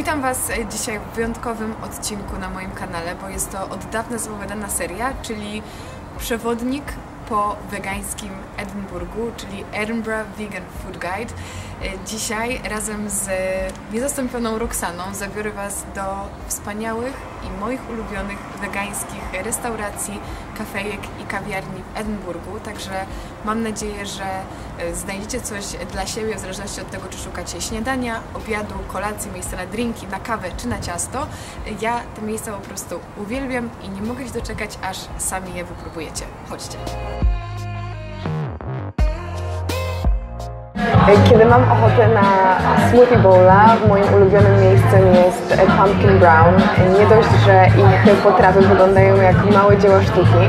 Witam Was dzisiaj w wyjątkowym odcinku na moim kanale, bo jest to od dawna zapowiadana seria, czyli przewodnik po wegańskim Edynburgu, czyli Edinburgh Vegan Food Guide. Dzisiaj razem z niezastąpioną Roxaną zabiorę Was do wspaniałych i moich ulubionych wegańskich restauracji, kafejek i kawiarni w Edynburgu. Także mam nadzieję, że e, znajdziecie coś dla siebie w zależności od tego, czy szukacie śniadania, obiadu, kolacji, miejsca na drinki, na kawę czy na ciasto. Ja te miejsca po prostu uwielbiam i nie mogę się doczekać, aż sami je wypróbujecie. Chodźcie. Kiedy mam ochotę na smoothie bowla, moim ulubionym miejscem jest Pumpkin Brown. Nie dość, że ich potrawy wyglądają jak małe dzieła sztuki,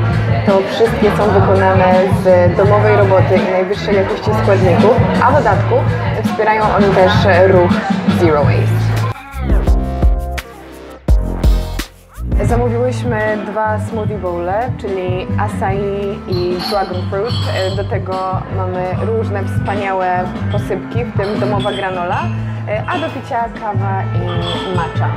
to wszystkie są wykonane z domowej roboty i najwyższej jakości składników, a w dodatku wspierają oni też ruch Zero Waste. Zamówiłyśmy dwa smoothie bowle, czyli acai i dragon fruit. Do tego mamy różne wspaniałe posypki, w tym domowa granola, a do picia kawa i matcha.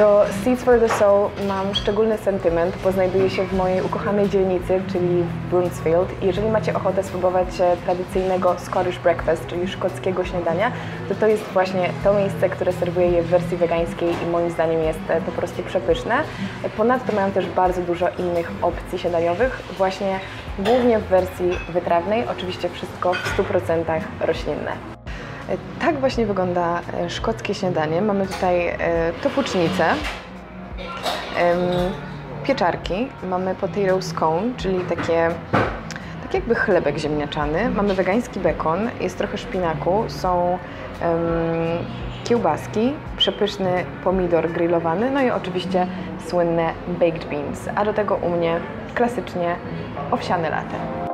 Do Seeds for the Soul mam szczególny sentyment, bo znajduje się w mojej ukochanej dzielnicy, czyli w Brunsfield. Jeżeli macie ochotę spróbować tradycyjnego Scottish breakfast, czyli szkockiego śniadania, to to jest właśnie to miejsce, które serwuje je w wersji wegańskiej i moim zdaniem jest e, po prostu przepyszne. Ponadto mają też bardzo dużo innych opcji śniadaniowych, właśnie głównie w wersji wytrawnej, oczywiście wszystko w 100% roślinne. Tak właśnie wygląda e, szkockie śniadanie. Mamy tutaj e, topucznicę, pieczarki, mamy potato scone, czyli takie tak jakby chlebek ziemniaczany. Mamy wegański bekon, jest trochę szpinaku, są kiełbaski, przepyszny pomidor grillowany, no i oczywiście słynne baked beans, a do tego u mnie klasycznie owsiane latte.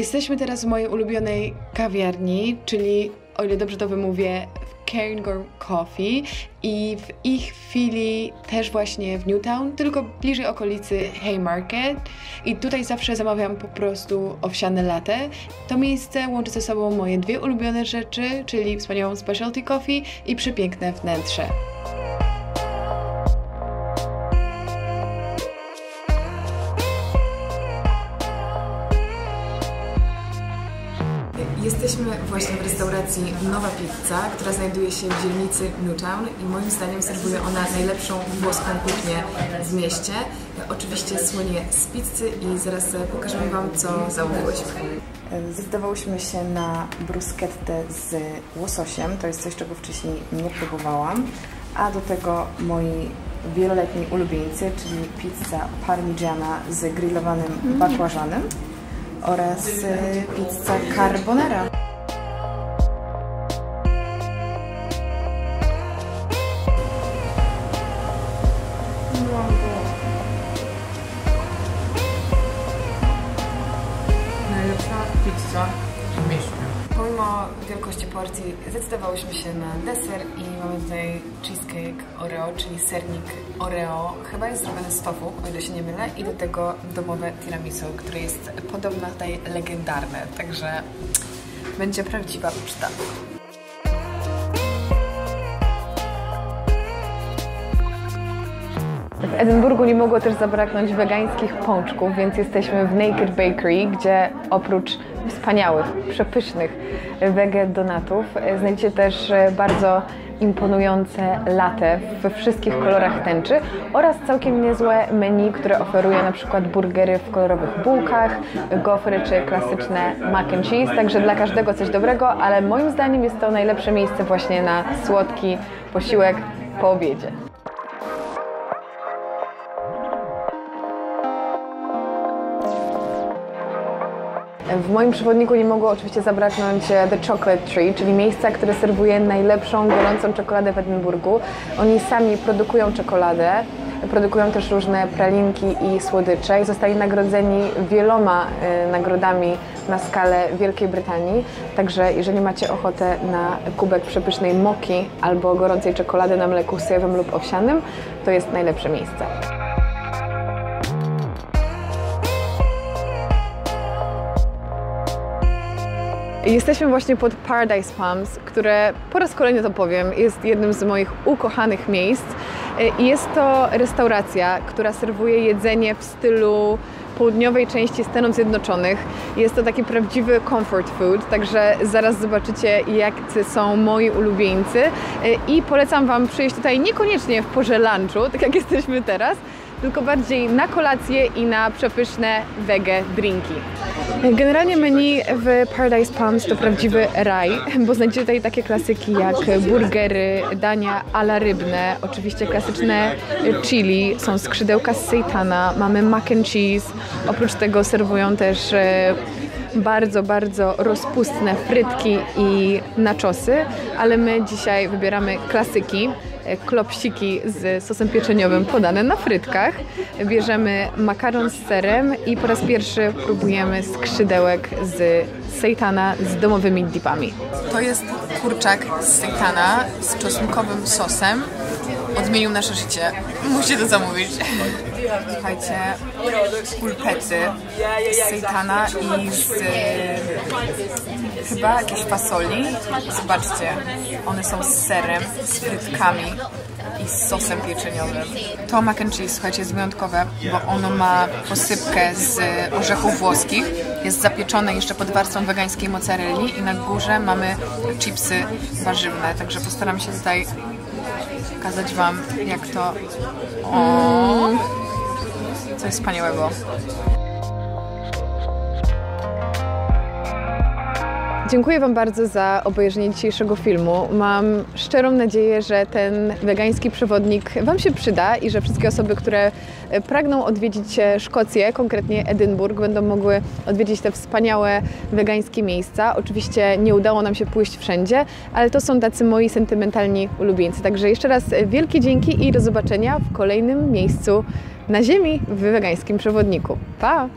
Jesteśmy teraz w mojej ulubionej kawiarni, czyli o ile dobrze to wymówię, w Cairngorm Coffee i w ich filii też właśnie w Newtown, tylko bliżej okolicy Haymarket i tutaj zawsze zamawiam po prostu owsiane latte. To miejsce łączy ze sobą moje dwie ulubione rzeczy, czyli wspaniałą specialty coffee i przepiękne wnętrze. Jesteśmy właśnie w restauracji Nowa Pizza, która znajduje się w dzielnicy Newtown i moim zdaniem serwuje ona najlepszą włoską kuchnię w mieście. Oczywiście słynie z pizzy i zaraz pokażemy Wam, co zamówiłyśmy. Zdecydowałyśmy się na bruschettę z łososiem, to jest coś, czego wcześniej nie próbowałam, a do tego moi wieloletni ulubieńcy, czyli pizza parmigiana z grillowanym bakłażanem oraz pizza carbonara. Najlepsza pizza w mieście. Pomimo wielkości porcji zdecydowałyśmy się na deser i mamy tutaj cheesecake Oreo, czyli sernik Oreo. Chyba jest zrobiony z tofu, o ile się nie mylę. I do tego domowe tiramisu, które jest podobno tutaj legendarne. Także będzie prawdziwa uczta. W Edynburgu nie mogło też zabraknąć wegańskich pączków, więc jesteśmy w Naked Bakery, gdzie oprócz wspaniałych, przepysznych wege donatów. Znajdziecie też bardzo imponujące latte we wszystkich kolorach tęczy oraz całkiem niezłe menu, które oferuje na przykład burgery w kolorowych bułkach, gofry czy klasyczne mac and cheese, także dla każdego coś dobrego, ale moim zdaniem jest to najlepsze miejsce właśnie na słodki posiłek po obiedzie. W moim przewodniku nie mogło oczywiście zabraknąć e, The Chocolate Tree, czyli miejsca, które serwuje najlepszą gorącą czekoladę w Edynburgu. Oni sami produkują czekoladę, produkują też różne pralinki i słodycze i zostali nagrodzeni wieloma e, nagrodami na skalę Wielkiej Brytanii. Także jeżeli macie ochotę na kubek przepysznej moki albo gorącej czekolady na mleku sojowym lub owsianym, to jest najlepsze miejsce. Jesteśmy właśnie pod Paradise Palms, które po raz kolejny to powiem, jest jednym z moich ukochanych miejsc. Jest to restauracja, która serwuje jedzenie w stylu południowej części Stanów Zjednoczonych. Jest to taki prawdziwy comfort food, także zaraz zobaczycie, jacy są moi ulubieńcy. I polecam Wam przyjść tutaj niekoniecznie w porze lunchu, tak jak jesteśmy teraz, tylko bardziej na kolację i na przepyszne wege drinki. Generalnie menu w Paradise Palms to prawdziwy raj, bo znajdziecie tutaj takie klasyki jak burgery, dania ala rybne, oczywiście klasyczne chili, są skrzydełka z sejtana, mamy mac and cheese, oprócz tego serwują też e, bardzo, bardzo rozpustne frytki i naczosy, ale my dzisiaj wybieramy klasyki, klopsiki z sosem pieczeniowym podane na frytkach. Bierzemy makaron z serem i po raz pierwszy próbujemy skrzydełek z sejtana z domowymi dipami. To jest kurczak z sejtana z czosnkowym sosem. Odmienił nasze życie. Musicie to zamówić. Słuchajcie, pulpety z sejtana i z chyba jakiejś fasoli. Zobaczcie, one są z serem, z frytkami i z sosem pieczeniowym. To mac and cheese, słuchajcie, jest wyjątkowe, bo ono ma posypkę z orzechów włoskich, jest zapieczone jeszcze pod warstwą wegańskiej mozzarelli i na górze mamy chipsy warzywne, także postaram się tutaj pokazać Wam, jak to... O, coś wspaniałego. Dziękuję Wam bardzo za obejrzenie dzisiejszego filmu. Mam szczerą nadzieję, że ten wegański przewodnik Wam się przyda i że wszystkie osoby, które e, pragną odwiedzić e, Szkocję, konkretnie Edynburg, będą mogły odwiedzić te wspaniałe wegańskie miejsca. Oczywiście nie udało nam się pójść wszędzie, ale to są tacy moi sentymentalni ulubieńcy. Także jeszcze raz e, wielkie dzięki i do zobaczenia w kolejnym miejscu na ziemi w wegańskim przewodniku. Pa!